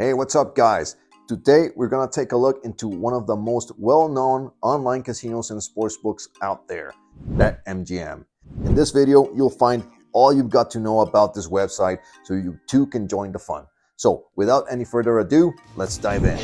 Hey, what's up, guys? Today, we're going to take a look into one of the most well known online casinos and sportsbooks out there, BetMGM. In this video, you'll find all you've got to know about this website so you too can join the fun. So, without any further ado, let's dive in.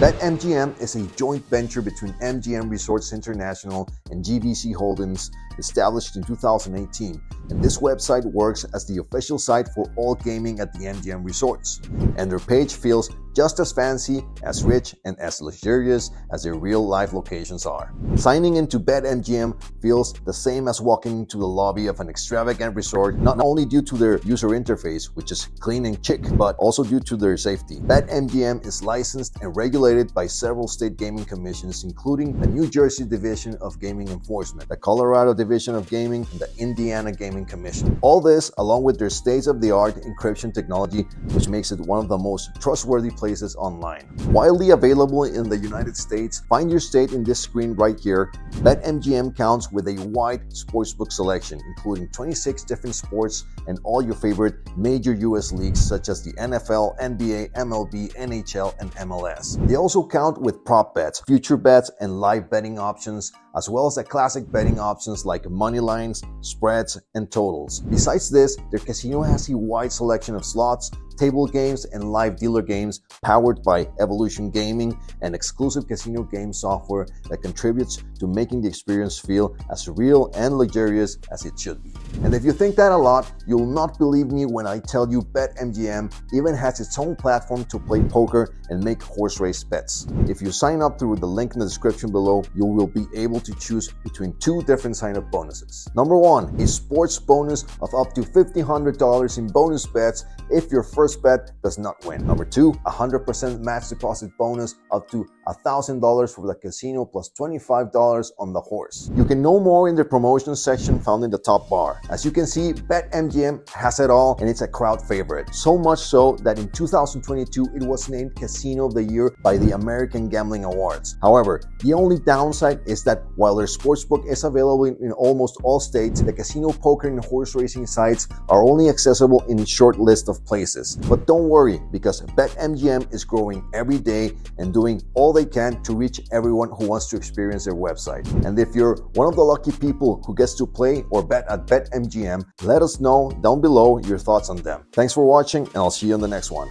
BetMGM is a joint venture between MGM Resorts International and GVC Holdings established in 2018, and this website works as the official site for all gaming at the MGM resorts. And their page feels just as fancy, as rich, and as luxurious as their real life locations are. Signing into BetMGM feels the same as walking into the lobby of an extravagant resort, not only due to their user interface, which is clean and chic, but also due to their safety. BetMGM is licensed and regulated by several state gaming commissions, including the New Jersey Division of Gaming Enforcement, the Colorado Division of Gaming, and the Indiana Gaming Commission. All this, along with their state-of-the-art encryption technology, which makes it one of the most trustworthy places online. Widely available in the United States, find your state in this screen right here. BetMGM counts with a wide sportsbook selection, including 26 different sports and all your favorite major US leagues such as the NFL, NBA, MLB, NHL, and MLS. They also count with prop bets, future bets, and live betting options, as well as the classic betting options like money lines, spreads, and totals. Besides this, their casino has a wide selection of slots, table games, and live dealer games powered by Evolution Gaming and exclusive casino game software that contributes to making the experience feel as real and luxurious as it should be. And if you think that a lot, you'll not believe me when I tell you BetMGM even has its own platform to play poker and make horse race bets. If you sign up through the link in the description below, you will be able to choose between two different sign up bonuses. Number one, a sports bonus of up to $1,500 in bonus bets if your first bet does not win. Number two, 100% match deposit bonus up to $1,000 for the casino plus $25 on the horse. You can know more in the promotion section found in the top bar. As you can see, BetMGM has it all and it's a crowd favorite. So much so that in 2022, it was named Casino of the Year by the American Gambling Awards. However, the only downside is that while their sportsbook is available in almost all states, the casino, poker, and horse racing sites are only accessible in a short list of places. But don't worry because BetMGM is growing every day and doing all they can to reach everyone who wants to experience their website. And if you're one of the lucky people who gets to play or bet at BetMGM, let us know down below your thoughts on them. Thanks for watching and I'll see you in the next one.